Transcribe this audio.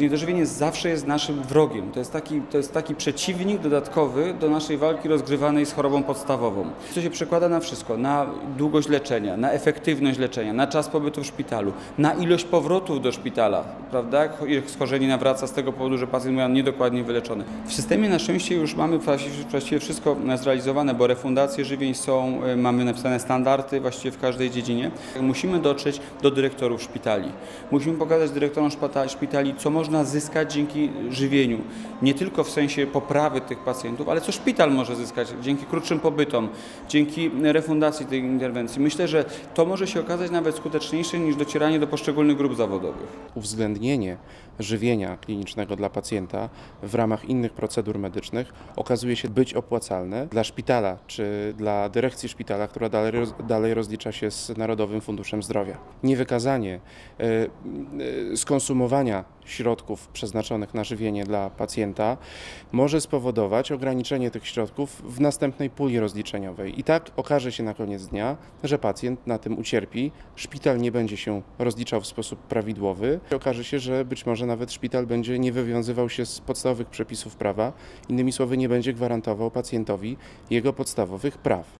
Niedożywienie zawsze jest naszym wrogiem. To jest, taki, to jest taki przeciwnik dodatkowy do naszej walki rozgrywanej z chorobą podstawową. To się przekłada na wszystko, na długość leczenia, na efektywność leczenia, na czas pobytu w szpitalu, na ilość powrotów do szpitala, prawda? Schorzenie nawraca z tego powodu, że pacjent ma niedokładnie wyleczony. W systemie na szczęście już mamy właściwie wszystko zrealizowane, bo refundacje żywień są, y, mamy napisane standardy właściwie w każdej dziedzinie. Musimy dotrzeć do dyrektorów szpitali. Musimy pokazać dyrektorom szpita- szpitali, co można zyskać dzięki żywieniu. Nie tylko w sensie poprawy tych pacjentów, ale co szpital może zyskać dzięki krótszym pobytom, dzięki refundacji tej interwencji. Myślę, że to może się okazać nawet skuteczniejsze niż docieranie do poszczególnych grup zawodowych. uwzględnienie żywienia klinicznego dla pacjenta w ramach innych procedur medycznych okazuje się być opłacalne dla szpitala czy dla dyrekcji szpitala, która dalej, dalej rozlicza się z Narodowym Funduszem Zdrowia. Niewykazanie e, e, skonsumowania środków przeznaczonych na żywienie dla pacjenta może spowodować ograniczenie tych środków w następnej puli rozliczeniowej. I tak okaże się na koniec dnia, że pacjent na tym ucierpi, szpital nie będzie się rozliczał w sposób prawidłowy. Okaże się, że być może nawet szpital będzie nie wywiązywał się z podstawowych przepisów prawa, innymi słowy nie będzie gwarantował pacjentowi jego podstawowych praw.